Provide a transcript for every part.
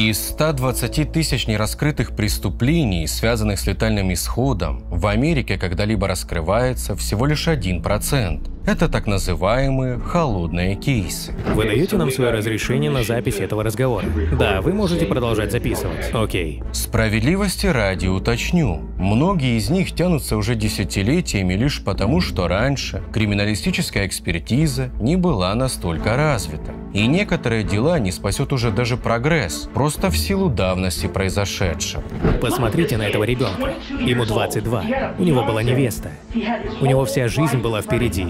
Из 120 тысяч нераскрытых преступлений, связанных с летальным исходом, в Америке когда-либо раскрывается всего лишь 1%. Это так называемые холодные кейсы. Вы даете нам свое разрешение на запись этого разговора? Да, вы можете продолжать записывать. Окей. Справедливости ради уточню. Многие из них тянутся уже десятилетиями лишь потому, что раньше криминалистическая экспертиза не была настолько развита. И некоторые дела не спасет уже даже прогресс, просто в силу давности произошедшего. Посмотрите на этого ребенка. Ему 22. У него была невеста. У него вся жизнь была впереди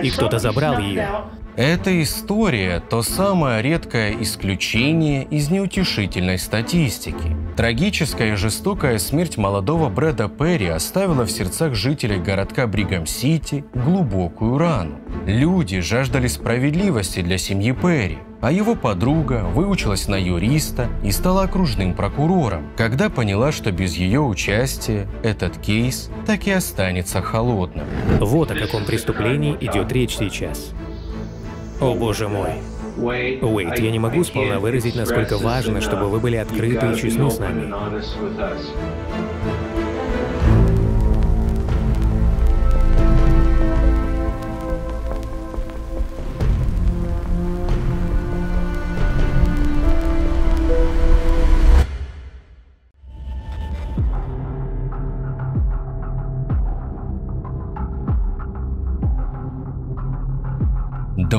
и кто-то забрал ее. Эта история – то самое редкое исключение из неутешительной статистики. Трагическая и жестокая смерть молодого Брэда Перри оставила в сердцах жителей городка Бригам-Сити глубокую рану. Люди жаждали справедливости для семьи Перри, а его подруга выучилась на юриста и стала окружным прокурором, когда поняла, что без ее участия этот кейс так и останется холодным. Вот о каком преступлении идет речь сейчас. О боже мой. Уэйт, я не могу сполна выразить, насколько важно, чтобы вы были открыты и честны с нами.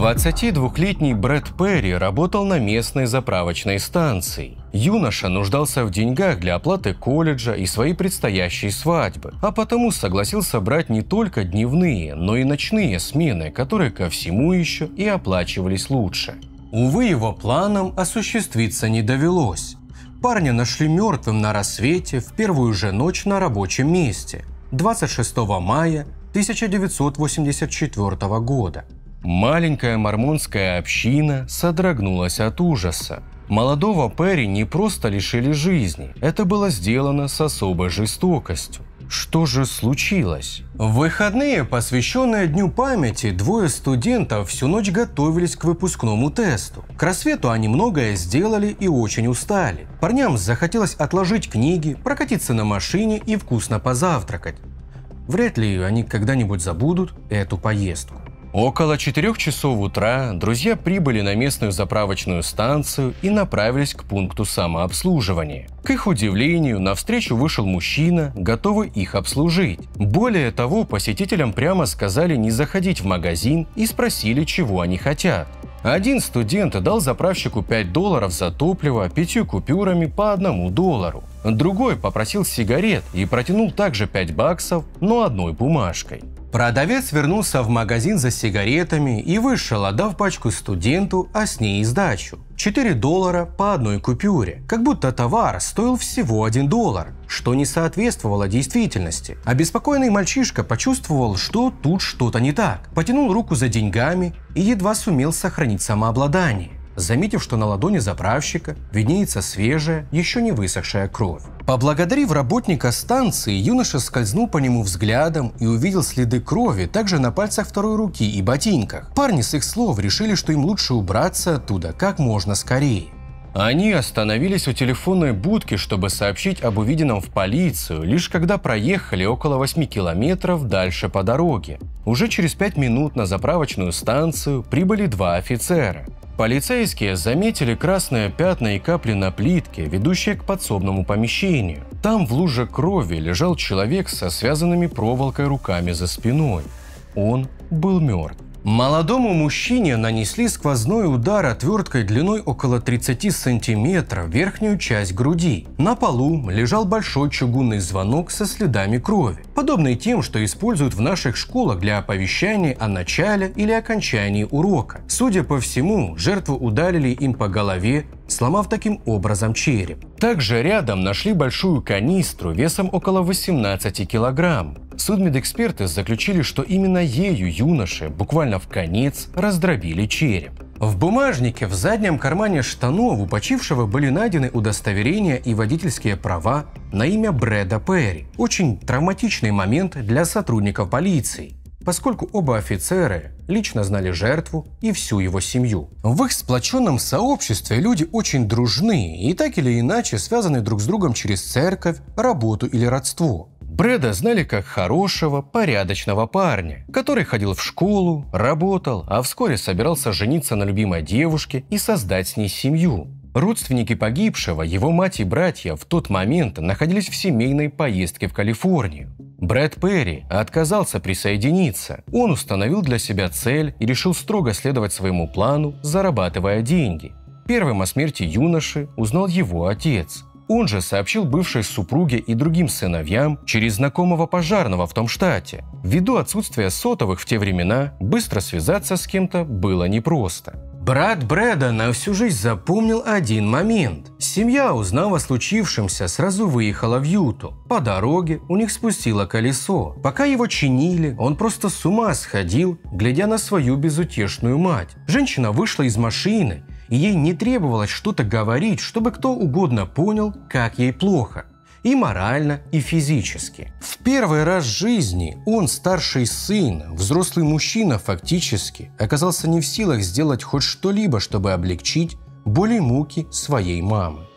22-летний Брэд Перри работал на местной заправочной станции. Юноша нуждался в деньгах для оплаты колледжа и своей предстоящей свадьбы, а потому согласился брать не только дневные, но и ночные смены, которые ко всему еще и оплачивались лучше. Увы, его планам осуществиться не довелось. Парня нашли мертвым на рассвете в первую же ночь на рабочем месте 26 мая 1984 года. Маленькая мормонская община содрогнулась от ужаса. Молодого Перри не просто лишили жизни, это было сделано с особой жестокостью. Что же случилось? В выходные, посвященные Дню памяти, двое студентов всю ночь готовились к выпускному тесту. К рассвету они многое сделали и очень устали. Парням захотелось отложить книги, прокатиться на машине и вкусно позавтракать. Вряд ли они когда-нибудь забудут эту поездку. Около 4 часов утра друзья прибыли на местную заправочную станцию и направились к пункту самообслуживания. К их удивлению, навстречу вышел мужчина, готовый их обслужить. Более того, посетителям прямо сказали не заходить в магазин и спросили, чего они хотят. Один студент дал заправщику 5 долларов за топливо пятью купюрами по одному доллару. Другой попросил сигарет и протянул также 5 баксов, но одной бумажкой. Продавец вернулся в магазин за сигаретами и вышел, отдав пачку студенту, а с ней и сдачу. 4 доллара по одной купюре. Как будто товар стоил всего 1 доллар, что не соответствовало действительности. Обеспокоенный мальчишка почувствовал, что тут что-то не так. Потянул руку за деньгами и едва сумел сохранить самообладание заметив, что на ладони заправщика виднеется свежая, еще не высохшая кровь. Поблагодарив работника станции, юноша скользнул по нему взглядом и увидел следы крови также на пальцах второй руки и ботинках. Парни с их слов решили, что им лучше убраться оттуда как можно скорее. Они остановились у телефонной будки, чтобы сообщить об увиденном в полицию, лишь когда проехали около 8 километров дальше по дороге. Уже через 5 минут на заправочную станцию прибыли два офицера. Полицейские заметили красные пятна и капли на плитке, ведущие к подсобному помещению. Там в луже крови лежал человек со связанными проволокой руками за спиной. Он был мертв. Молодому мужчине нанесли сквозной удар отверткой длиной около 30 сантиметров верхнюю часть груди. На полу лежал большой чугунный звонок со следами крови, подобный тем, что используют в наших школах для оповещания о начале или окончании урока. Судя по всему, жертву ударили им по голове, сломав таким образом череп. Также рядом нашли большую канистру весом около 18 килограмм, Судмедэксперты заключили, что именно ею юноше буквально в конец раздробили череп. В бумажнике в заднем кармане штанов у почившего были найдены удостоверения и водительские права на имя Брэда Перри. Очень травматичный момент для сотрудников полиции. Поскольку оба офицеры лично знали жертву и всю его семью. В их сплоченном сообществе люди очень дружны и так или иначе связаны друг с другом через церковь, работу или родство. Брэда знали как хорошего, порядочного парня, который ходил в школу, работал, а вскоре собирался жениться на любимой девушке и создать с ней семью. Родственники погибшего, его мать и братья в тот момент находились в семейной поездке в Калифорнию. Брэд Перри отказался присоединиться. Он установил для себя цель и решил строго следовать своему плану, зарабатывая деньги. Первым о смерти юноши узнал его отец. Он же сообщил бывшей супруге и другим сыновьям через знакомого пожарного в том штате. Ввиду отсутствия сотовых в те времена, быстро связаться с кем-то было непросто. Брат Брэда на всю жизнь запомнил один момент. Семья, узнав о случившемся, сразу выехала в Юту. По дороге у них спустило колесо. Пока его чинили, он просто с ума сходил, глядя на свою безутешную мать. Женщина вышла из машины, и ей не требовалось что-то говорить, чтобы кто угодно понял, как ей плохо и морально, и физически. В первый раз в жизни он, старший сын, взрослый мужчина фактически, оказался не в силах сделать хоть что-либо, чтобы облегчить боли муки своей мамы.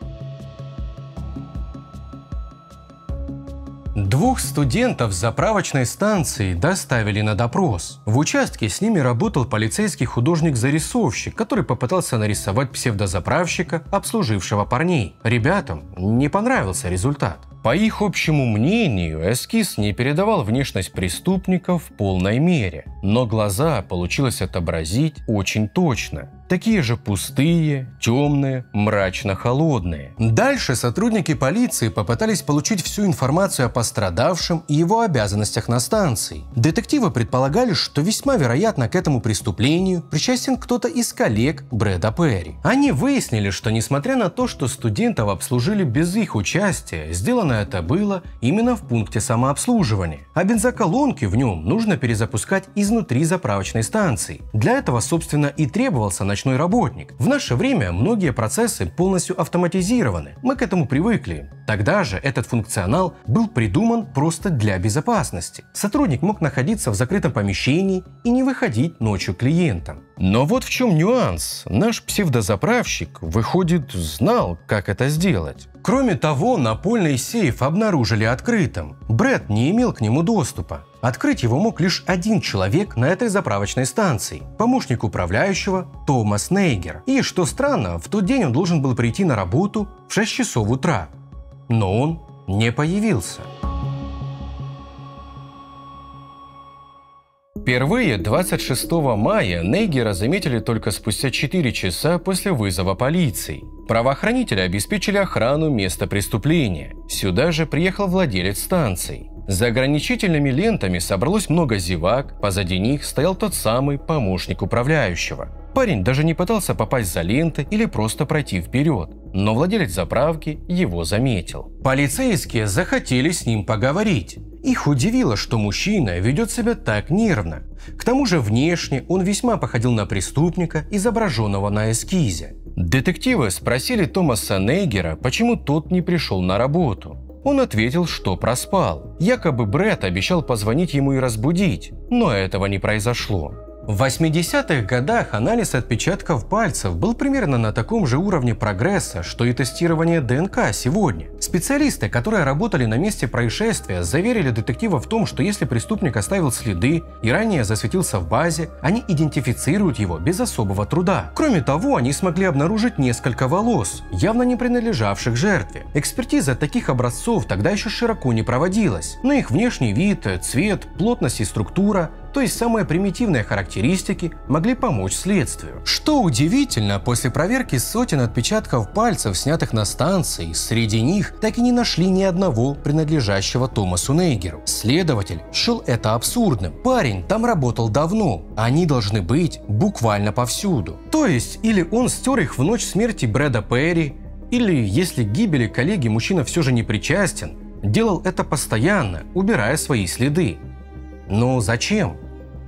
Двух студентов с заправочной станции доставили на допрос. В участке с ними работал полицейский художник-зарисовщик, который попытался нарисовать псевдозаправщика, обслужившего парней. Ребятам не понравился результат. По их общему мнению, эскиз не передавал внешность преступников в полной мере, но глаза получилось отобразить очень точно. Такие же пустые, темные, мрачно-холодные. Дальше сотрудники полиции попытались получить всю информацию о пострадавшем и его обязанностях на станции. Детективы предполагали, что весьма вероятно к этому преступлению причастен кто-то из коллег Брэда Перри. Они выяснили, что несмотря на то, что студентов обслужили без их участия, сделано это было именно в пункте самообслуживания. А бензоколонки в нем нужно перезапускать изнутри заправочной станции. Для этого, собственно, и требовался ночной работник. В наше время многие процессы полностью автоматизированы. Мы к этому привыкли. Тогда же этот функционал был придуман просто для безопасности. Сотрудник мог находиться в закрытом помещении и не выходить ночью клиентам. Но вот в чем нюанс. Наш псевдозаправщик, выходит, знал, как это сделать. Кроме того, напольный сейф обнаружили открытым. Брэд не имел к нему доступа. Открыть его мог лишь один человек на этой заправочной станции – помощник управляющего Томас Нейгер. И, что странно, в тот день он должен был прийти на работу в 6 часов утра. Но он не появился. Впервые 26 мая Нейгера заметили только спустя 4 часа после вызова полиции. Правоохранители обеспечили охрану места преступления. Сюда же приехал владелец станции. За ограничительными лентами собралось много зевак, позади них стоял тот самый помощник управляющего. Парень даже не пытался попасть за ленты или просто пройти вперед, но владелец заправки его заметил. Полицейские захотели с ним поговорить. Их удивило, что мужчина ведет себя так нервно. К тому же внешне он весьма походил на преступника, изображенного на эскизе. Детективы спросили Томаса Нейгера, почему тот не пришел на работу. Он ответил, что проспал. Якобы Брэд обещал позвонить ему и разбудить, но этого не произошло. В 80-х годах анализ отпечатков пальцев был примерно на таком же уровне прогресса, что и тестирование ДНК сегодня. Специалисты, которые работали на месте происшествия, заверили детектива в том, что если преступник оставил следы и ранее засветился в базе, они идентифицируют его без особого труда. Кроме того, они смогли обнаружить несколько волос, явно не принадлежавших жертве. Экспертиза таких образцов тогда еще широко не проводилась, но их внешний вид, цвет, плотность и структура то есть самые примитивные характеристики, могли помочь следствию. Что удивительно, после проверки сотен отпечатков пальцев, снятых на станции, среди них так и не нашли ни одного принадлежащего Томасу Нейгеру. Следователь счел это абсурдным. Парень там работал давно, они должны быть буквально повсюду. То есть, или он стер их в ночь смерти Брэда Перри, или, если к гибели коллеги мужчина все же не причастен, делал это постоянно, убирая свои следы. Но зачем?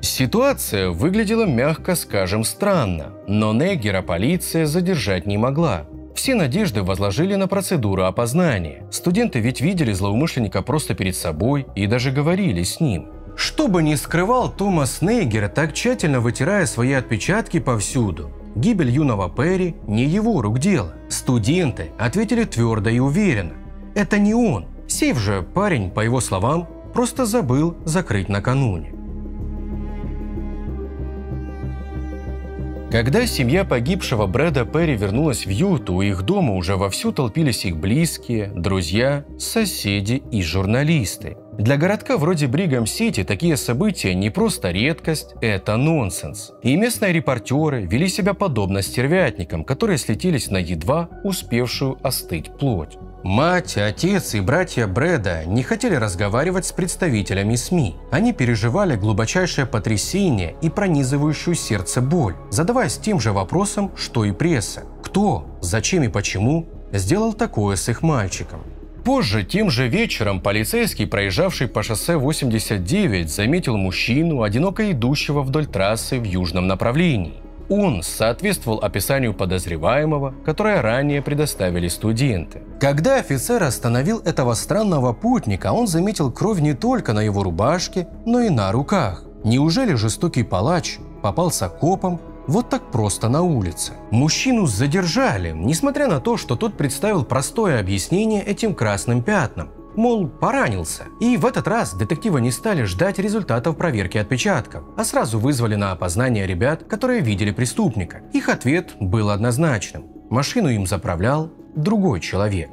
Ситуация выглядела, мягко скажем, странно, но Негера полиция задержать не могла. Все надежды возложили на процедуру опознания. Студенты ведь видели злоумышленника просто перед собой и даже говорили с ним. Что бы ни скрывал Томас Нейгер, так тщательно вытирая свои отпечатки повсюду, гибель юного Перри не его рук дело. Студенты ответили твердо и уверенно. Это не он. Сейв же парень, по его словам, просто забыл закрыть накануне. Когда семья погибшего Брэда Перри вернулась в Юту, у их дома уже вовсю толпились их близкие, друзья, соседи и журналисты. Для городка вроде Бригам-Сити такие события не просто редкость, это нонсенс. И местные репортеры вели себя подобно стервятникам, которые слетелись на едва успевшую остыть плоть. Мать, отец и братья Брэда не хотели разговаривать с представителями СМИ. Они переживали глубочайшее потрясение и пронизывающую сердце боль, задаваясь тем же вопросом, что и пресса. Кто, зачем и почему сделал такое с их мальчиком? Позже, тем же вечером, полицейский, проезжавший по шоссе 89, заметил мужчину, одиноко идущего вдоль трассы в южном направлении. Он соответствовал описанию подозреваемого, которое ранее предоставили студенты. Когда офицер остановил этого странного путника, он заметил кровь не только на его рубашке, но и на руках. Неужели жестокий палач попался копом вот так просто на улице. Мужчину задержали, несмотря на то, что тот представил простое объяснение этим красным пятнам мол, поранился. И в этот раз детективы не стали ждать результатов проверки отпечатков, а сразу вызвали на опознание ребят, которые видели преступника. Их ответ был однозначным. Машину им заправлял другой человек.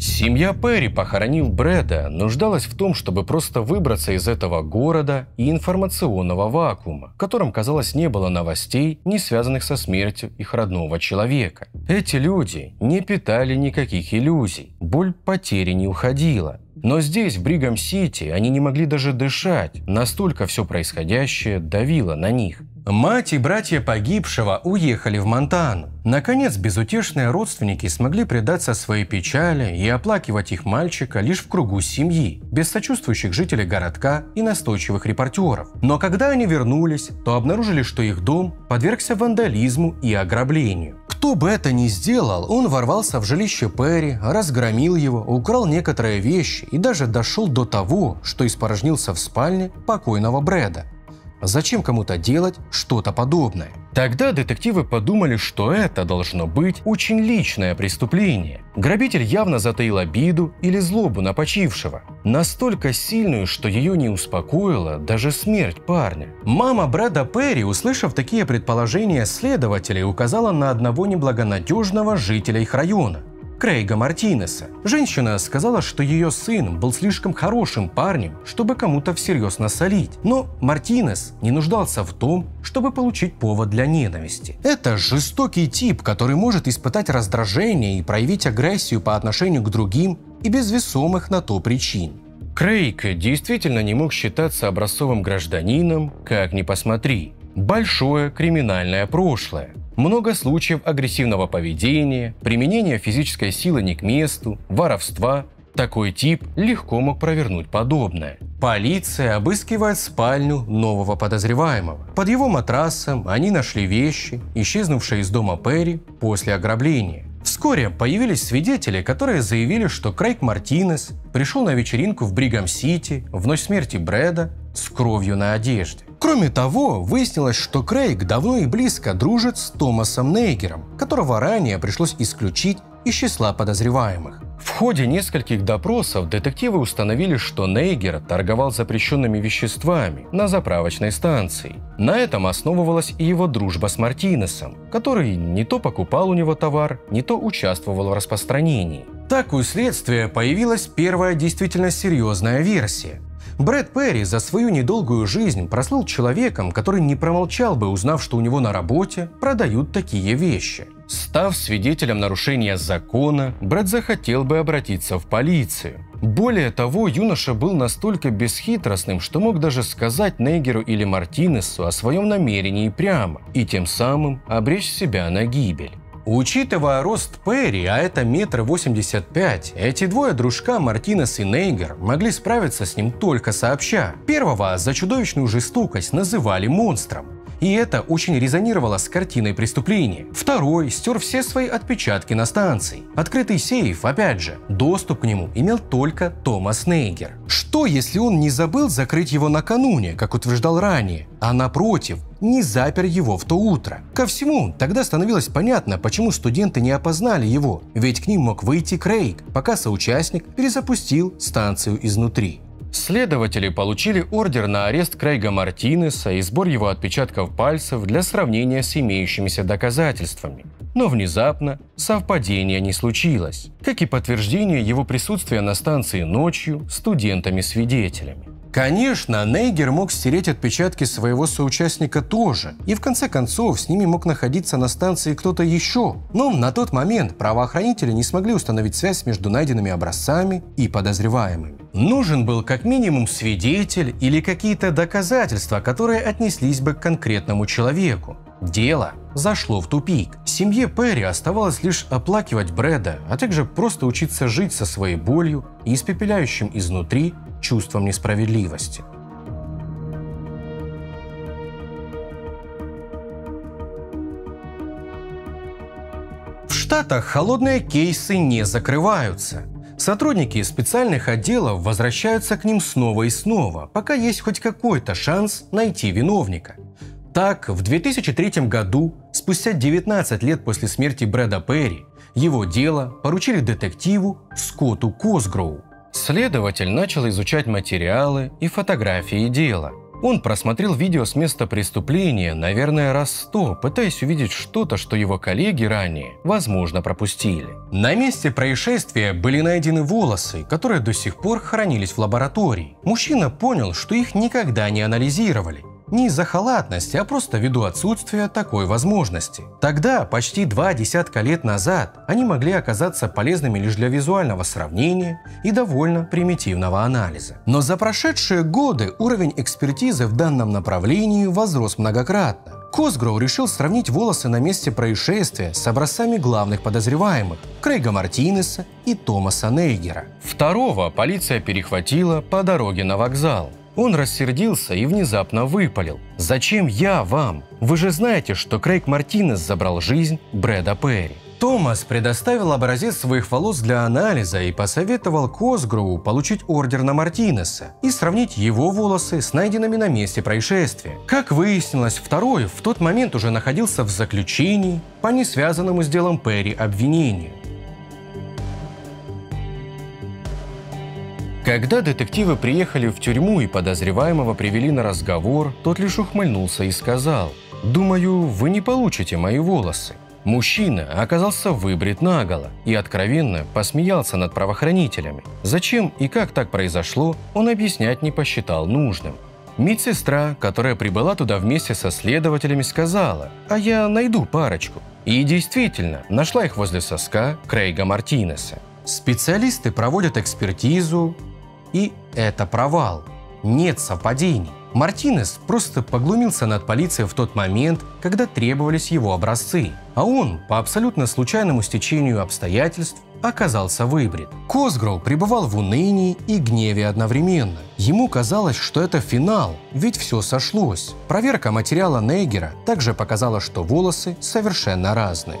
Семья Перри, похоронив Брэда, нуждалась в том, чтобы просто выбраться из этого города и информационного вакуума, в котором, казалось, не было новостей, не связанных со смертью их родного человека. Эти люди не питали никаких иллюзий, боль потери не уходила. Но здесь, в Бригам-Сити, они не могли даже дышать, настолько все происходящее давило на них. Мать и братья погибшего уехали в Монтану. Наконец, безутешные родственники смогли предаться своей печали и оплакивать их мальчика лишь в кругу семьи, без сочувствующих жителей городка и настойчивых репортеров. Но когда они вернулись, то обнаружили, что их дом подвергся вандализму и ограблению. Кто бы это ни сделал, он ворвался в жилище Перри, разгромил его, украл некоторые вещи и даже дошел до того, что испорожнился в спальне покойного Брэда. Зачем кому-то делать что-то подобное? Тогда детективы подумали, что это должно быть очень личное преступление. Грабитель явно затаил обиду или злобу на почившего. Настолько сильную, что ее не успокоила даже смерть парня. Мама Брэда Перри, услышав такие предположения следователей, указала на одного неблагонадежного жителя их района. Крейга Мартинеса. Женщина сказала, что ее сын был слишком хорошим парнем, чтобы кому-то всерьез насолить. Но Мартинес не нуждался в том, чтобы получить повод для ненависти. Это жестокий тип, который может испытать раздражение и проявить агрессию по отношению к другим и без весомых на то причин. Крейг действительно не мог считаться образцовым гражданином, как ни посмотри. Большое криминальное прошлое. Много случаев агрессивного поведения, применения физической силы не к месту, воровства. Такой тип легко мог провернуть подобное. Полиция обыскивает спальню нового подозреваемого. Под его матрасом они нашли вещи, исчезнувшие из дома Перри после ограбления. Вскоре появились свидетели, которые заявили, что Крейг Мартинес пришел на вечеринку в Бригам-Сити в ночь смерти Брэда с кровью на одежде. Кроме того, выяснилось, что Крейг давно и близко дружит с Томасом Нейгером, которого ранее пришлось исключить из числа подозреваемых. В ходе нескольких допросов детективы установили, что Нейгер торговал запрещенными веществами на заправочной станции. На этом основывалась и его дружба с Мартинесом, который не то покупал у него товар, не то участвовал в распространении. Так у следствия появилась первая действительно серьезная версия. Брэд Перри за свою недолгую жизнь прослыл человеком, который не промолчал бы, узнав, что у него на работе продают такие вещи. Став свидетелем нарушения закона, Брэд захотел бы обратиться в полицию. Более того, юноша был настолько бесхитростным, что мог даже сказать Нейгеру или Мартинесу о своем намерении прямо, и тем самым обречь себя на гибель. Учитывая рост Перри, а это метр восемьдесят пять, эти двое дружка, Мартинес и Нейгер, могли справиться с ним только сообща. Первого за чудовищную жестокость называли монстром. И это очень резонировало с картиной преступления. Второй стер все свои отпечатки на станции. Открытый сейф, опять же, доступ к нему имел только Томас Нейгер. Что, если он не забыл закрыть его накануне, как утверждал ранее, а напротив, не запер его в то утро. Ко всему, тогда становилось понятно, почему студенты не опознали его, ведь к ним мог выйти Крейг, пока соучастник перезапустил станцию изнутри. Следователи получили ордер на арест Крейга Мартинеса и сбор его отпечатков пальцев для сравнения с имеющимися доказательствами. Но внезапно совпадения не случилось, как и подтверждение его присутствия на станции ночью студентами-свидетелями. Конечно, Нейгер мог стереть отпечатки своего соучастника тоже, и в конце концов с ними мог находиться на станции кто-то еще. Но на тот момент правоохранители не смогли установить связь между найденными образцами и подозреваемыми. Нужен был как минимум свидетель или какие-то доказательства, которые отнеслись бы к конкретному человеку. Дело зашло в тупик. Семье Перри оставалось лишь оплакивать Брэда, а также просто учиться жить со своей болью и испепеляющим изнутри чувством несправедливости. В Штатах холодные кейсы не закрываются. Сотрудники специальных отделов возвращаются к ним снова и снова, пока есть хоть какой-то шанс найти виновника. Так, в 2003 году, спустя 19 лет после смерти Брэда Перри, его дело поручили детективу Скотту Косгроу. Следователь начал изучать материалы и фотографии дела. Он просмотрел видео с места преступления, наверное, раз сто, пытаясь увидеть что-то, что его коллеги ранее, возможно, пропустили. На месте происшествия были найдены волосы, которые до сих пор хранились в лаборатории. Мужчина понял, что их никогда не анализировали, не из-за халатности, а просто ввиду отсутствия такой возможности. Тогда, почти два десятка лет назад, они могли оказаться полезными лишь для визуального сравнения и довольно примитивного анализа. Но за прошедшие годы уровень экспертизы в данном направлении возрос многократно. Косгроу решил сравнить волосы на месте происшествия с образцами главных подозреваемых – Крейга Мартинеса и Томаса Нейгера. Второго полиция перехватила по дороге на вокзал. Он рассердился и внезапно выпалил. «Зачем я вам? Вы же знаете, что Крейг Мартинес забрал жизнь Брэда Перри». Томас предоставил образец своих волос для анализа и посоветовал Косгроу получить ордер на Мартинеса и сравнить его волосы с найденными на месте происшествия. Как выяснилось, второй в тот момент уже находился в заключении по несвязанному с делом Перри обвинению. Когда детективы приехали в тюрьму и подозреваемого привели на разговор, тот лишь ухмыльнулся и сказал, «Думаю, вы не получите мои волосы». Мужчина оказался выбрит наголо и откровенно посмеялся над правоохранителями. Зачем и как так произошло, он объяснять не посчитал нужным. Медсестра, которая прибыла туда вместе со следователями, сказала, а я найду парочку. И действительно, нашла их возле соска Крейга Мартинеса. Специалисты проводят экспертизу, и это провал. Нет совпадений. Мартинес просто поглумился над полицией в тот момент, когда требовались его образцы, а он, по абсолютно случайному стечению обстоятельств, оказался выбрит. Косгроу пребывал в унынии и гневе одновременно. Ему казалось, что это финал, ведь все сошлось. Проверка материала Нейгера также показала, что волосы совершенно разные.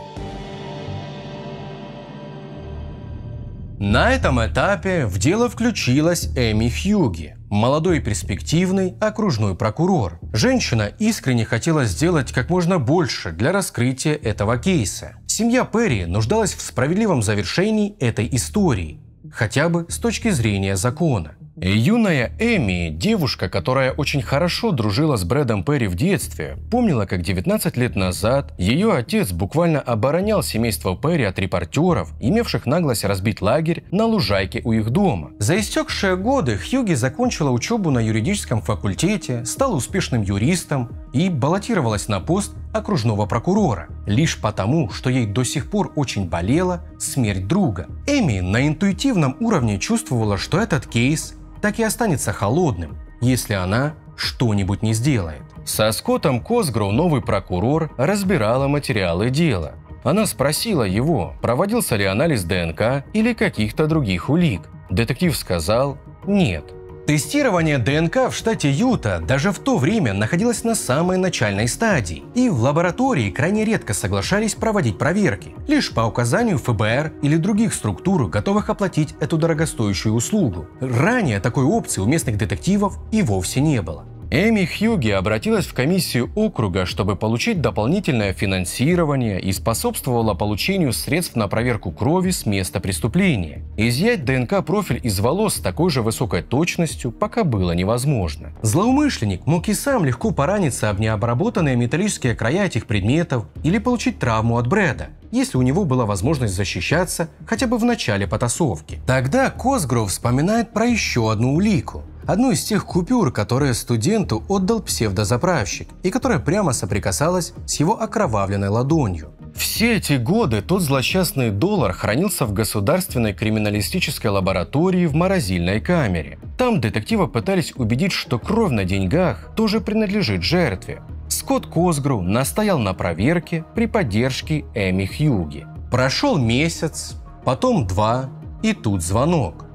На этом этапе в дело включилась Эми Хьюги, молодой перспективный окружной прокурор. Женщина искренне хотела сделать как можно больше для раскрытия этого кейса. Семья Перри нуждалась в справедливом завершении этой истории, хотя бы с точки зрения закона. Юная Эми, девушка, которая очень хорошо дружила с Брэдом Перри в детстве, помнила, как 19 лет назад ее отец буквально оборонял семейство Перри от репортеров, имевших наглость разбить лагерь на лужайке у их дома. За истекшие годы Хьюги закончила учебу на юридическом факультете, стала успешным юристом и баллотировалась на пост окружного прокурора, лишь потому, что ей до сих пор очень болела смерть друга. Эми на интуитивном уровне чувствовала, что этот кейс так и останется холодным, если она что-нибудь не сделает. Со Скоттом Косгроу новый прокурор разбирала материалы дела. Она спросила его, проводился ли анализ ДНК или каких-то других улик. Детектив сказал «нет». Тестирование ДНК в штате Юта даже в то время находилось на самой начальной стадии, и в лаборатории крайне редко соглашались проводить проверки, лишь по указанию ФБР или других структур, готовых оплатить эту дорогостоящую услугу. Ранее такой опции у местных детективов и вовсе не было. Эми Хьюги обратилась в комиссию округа, чтобы получить дополнительное финансирование и способствовала получению средств на проверку крови с места преступления. Изъять ДНК-профиль из волос с такой же высокой точностью пока было невозможно. Злоумышленник мог и сам легко пораниться об необработанные металлические края этих предметов или получить травму от Брэда, если у него была возможность защищаться хотя бы в начале потасовки. Тогда Косгров вспоминает про еще одну улику одну из тех купюр, которые студенту отдал псевдозаправщик и которая прямо соприкасалась с его окровавленной ладонью. Все эти годы тот злосчастный доллар хранился в государственной криминалистической лаборатории в морозильной камере. Там детективы пытались убедить, что кровь на деньгах тоже принадлежит жертве. Скотт Косгру настоял на проверке при поддержке Эми Хьюги. Прошел месяц, потом два, и тут звонок.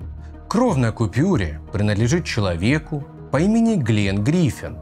Кровь на купюре принадлежит человеку по имени Глен Гриффин.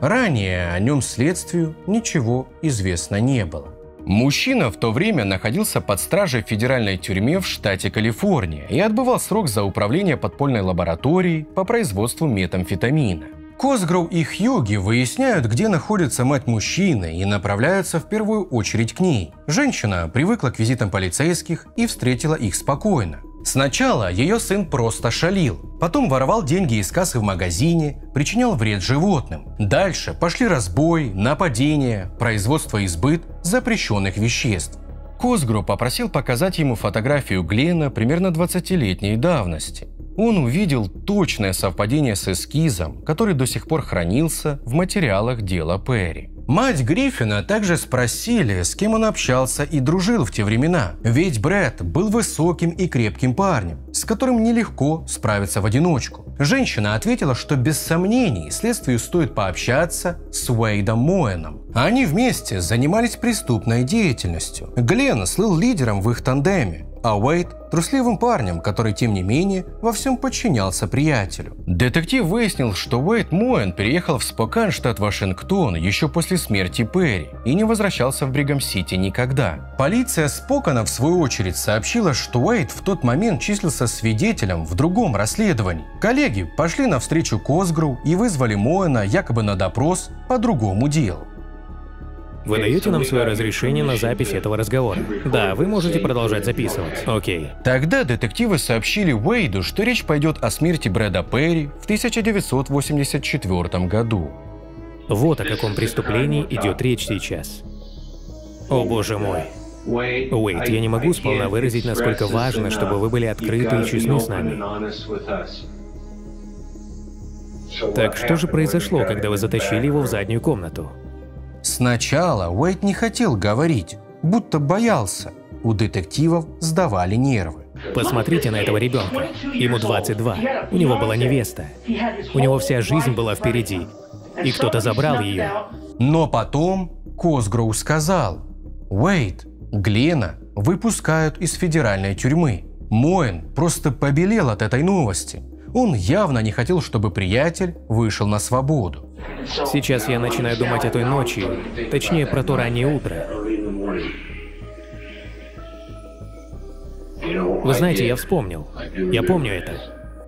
Ранее о нем следствию ничего известно не было. Мужчина в то время находился под стражей в федеральной тюрьме в штате Калифорния и отбывал срок за управление подпольной лабораторией по производству метамфетамина. Косгроу и Хьюги выясняют, где находится мать мужчины и направляются в первую очередь к ней. Женщина привыкла к визитам полицейских и встретила их спокойно. Сначала ее сын просто шалил, потом воровал деньги из кассы в магазине, причинял вред животным. Дальше пошли разбой, нападения, производство и сбыт запрещенных веществ. Косгру попросил показать ему фотографию Глена примерно 20-летней давности. Он увидел точное совпадение с эскизом, который до сих пор хранился в материалах дела Перри. Мать Гриффина также спросили, с кем он общался и дружил в те времена. Ведь Брэд был высоким и крепким парнем, с которым нелегко справиться в одиночку. Женщина ответила, что без сомнений следствию стоит пообщаться с Уэйдом Моэном. Они вместе занимались преступной деятельностью. Глен слыл лидером в их тандеме а Уэйд – трусливым парнем, который, тем не менее, во всем подчинялся приятелю. Детектив выяснил, что Уэйд Моэн переехал в Спокан, штат Вашингтон, еще после смерти Перри и не возвращался в Бригам-Сити никогда. Полиция Спокана, в свою очередь, сообщила, что Уэйд в тот момент числился свидетелем в другом расследовании. Коллеги пошли навстречу Косгру и вызвали Моэна якобы на допрос по другому делу. Вы даете нам свое разрешение на запись этого разговора? Да, вы можете продолжать записывать. Окей. Тогда детективы сообщили Уэйду, что речь пойдет о смерти Брэда Перри в 1984 году. Вот о каком преступлении идет речь сейчас. О боже мой. Уэйд, я не могу сполна выразить, насколько важно, чтобы вы были открыты и честны с нами. Так что же произошло, когда вы затащили его в заднюю комнату? Сначала Уэйт не хотел говорить, будто боялся. У детективов сдавали нервы. Посмотрите на этого ребенка. Ему 22. У него была невеста. У него вся жизнь была впереди. И кто-то забрал ее. Но потом Косгроу сказал, Уэйт, Глена выпускают из федеральной тюрьмы. Моэн просто побелел от этой новости. Он явно не хотел, чтобы приятель вышел на свободу. Сейчас я начинаю думать о той ночи, точнее про то раннее утро. Вы знаете, я вспомнил. Я помню это.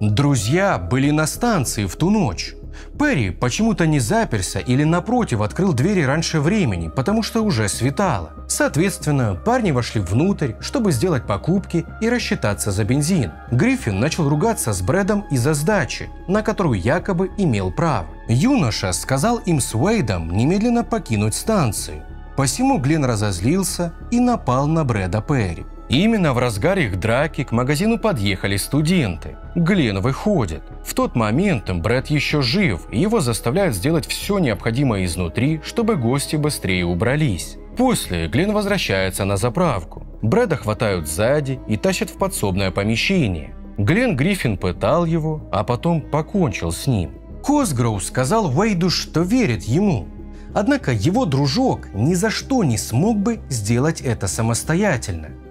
Друзья были на станции в ту ночь. Перри почему-то не заперся или напротив открыл двери раньше времени, потому что уже светало. Соответственно, парни вошли внутрь, чтобы сделать покупки и рассчитаться за бензин. Гриффин начал ругаться с Брэдом из-за сдачи, на которую якобы имел право. Юноша сказал им с Уэйдом немедленно покинуть станцию. Посему Глен разозлился и напал на Брэда Перри. Именно в разгаре их драки к магазину подъехали студенты. Глен выходит. В тот момент Брэд еще жив, и его заставляют сделать все необходимое изнутри, чтобы гости быстрее убрались. После Глен возвращается на заправку. Брэда хватают сзади и тащат в подсобное помещение. Глен Гриффин пытал его, а потом покончил с ним. Косгроу сказал Уэйду, что верит ему. Однако его дружок ни за что не смог бы сделать это самостоятельно.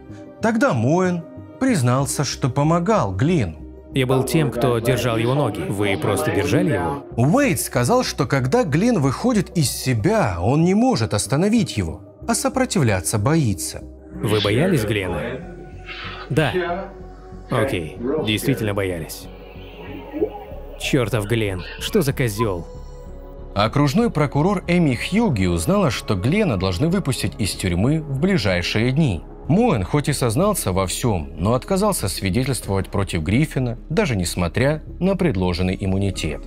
Тогда Моэн признался, что помогал Глину. Я был тем, кто держал его ноги. Вы просто держали его? Уэйд сказал, что когда Глен выходит из себя, он не может остановить его, а сопротивляться боится. Вы боялись Глена? Да. Окей, действительно боялись. Чертов Глен, что за козел? Окружной прокурор Эми Хьюги узнала, что Глена должны выпустить из тюрьмы в ближайшие дни. Моэн хоть и сознался во всем, но отказался свидетельствовать против Гриффина, даже несмотря на предложенный иммунитет.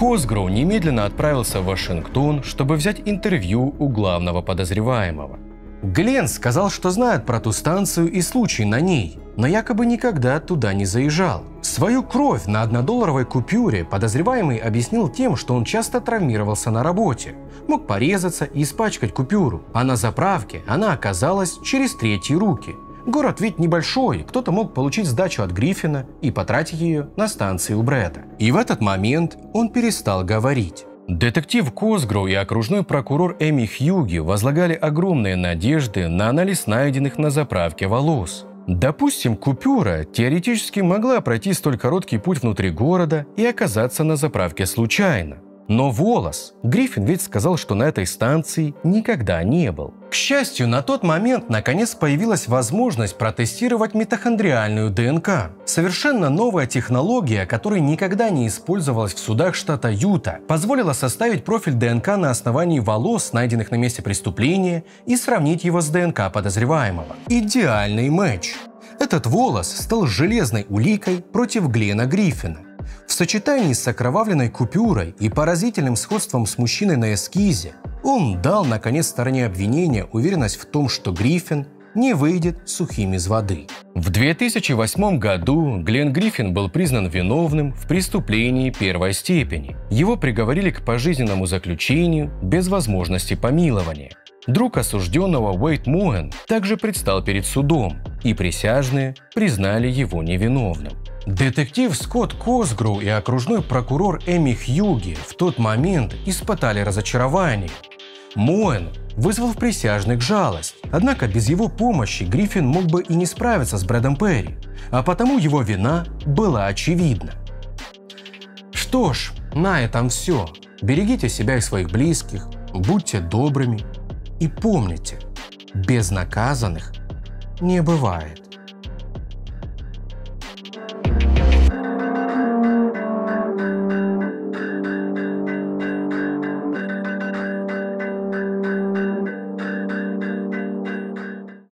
Косгроу немедленно отправился в Вашингтон, чтобы взять интервью у главного подозреваемого. Глен сказал, что знает про ту станцию и случай на ней, но якобы никогда туда не заезжал. Свою кровь на однодолларовой купюре подозреваемый объяснил тем, что он часто травмировался на работе, мог порезаться и испачкать купюру, а на заправке она оказалась через третьи руки. Город ведь небольшой, кто-то мог получить сдачу от Гриффина и потратить ее на станции у Брэда. И в этот момент он перестал говорить. Детектив Косгроу и окружной прокурор Эми Хьюги возлагали огромные надежды на анализ найденных на заправке волос. Допустим, купюра теоретически могла пройти столь короткий путь внутри города и оказаться на заправке случайно. Но волос. Гриффин ведь сказал, что на этой станции никогда не был. К счастью, на тот момент наконец появилась возможность протестировать митохондриальную ДНК. Совершенно новая технология, которая никогда не использовалась в судах штата Юта, позволила составить профиль ДНК на основании волос, найденных на месте преступления, и сравнить его с ДНК подозреваемого. Идеальный матч. Этот волос стал железной уликой против Глена Гриффина. В сочетании с окровавленной купюрой и поразительным сходством с мужчиной на эскизе, он дал, наконец, стороне обвинения уверенность в том, что Гриффин не выйдет сухим из воды. В 2008 году Глен Гриффин был признан виновным в преступлении первой степени. Его приговорили к пожизненному заключению без возможности помилования. Друг осужденного Уэйт Муэн также предстал перед судом, и присяжные признали его невиновным. Детектив Скотт Косгру и окружной прокурор Эми Хьюги в тот момент испытали разочарование. Моэн вызвал в присяжных жалость, однако без его помощи Гриффин мог бы и не справиться с Брэдом Перри, а потому его вина была очевидна. Что ж, на этом все. Берегите себя и своих близких, будьте добрыми и помните, безнаказанных не бывает.